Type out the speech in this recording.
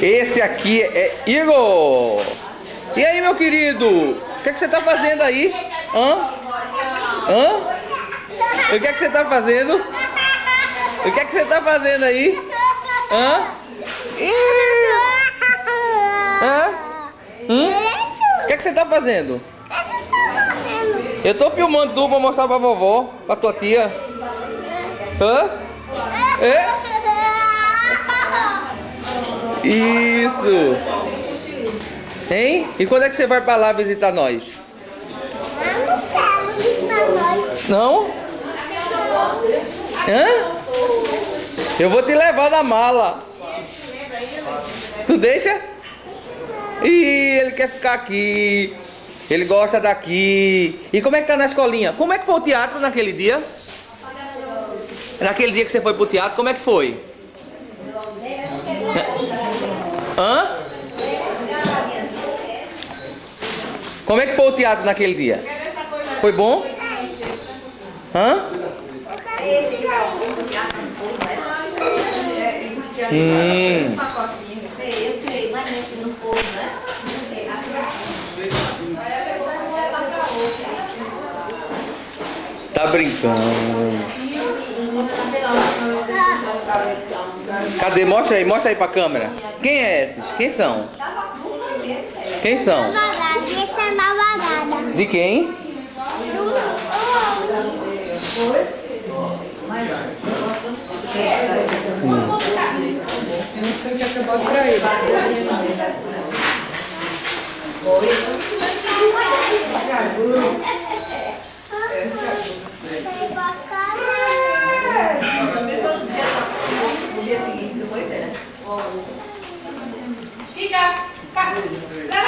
Esse aqui é Igor. E aí, meu querido? O que, é que você tá fazendo aí? Hã? Hã? O que é que você tá fazendo? O que é que você tá fazendo aí? Hã? Hã? O que é que você tá fazendo? Eu tô filmando tu pra mostrar pra vovó, pra tua tia. Hã? É? Isso! Hein? E quando é que você vai pra lá visitar nós? Eu não quero visitar nós. Não? Hã? Eu vou te levar na mala. Tu deixa? Ih, ele quer ficar aqui. Ele gosta daqui. E como é que tá na escolinha? Como é que foi o teatro naquele dia? Naquele dia que você foi pro teatro, como é que foi? Hã? Como é que foi o teatro naquele dia? Foi bom? Hã? Hum. Tá brincando. Cadê? Mostra aí, mostra aí pra câmera. Quem é esses? Quem são? Quem são? Essa é namorada. De quem? Eu não sei o que acabou pra ele. Tem bacana. No dia seguinte, depois é. Fica, fica.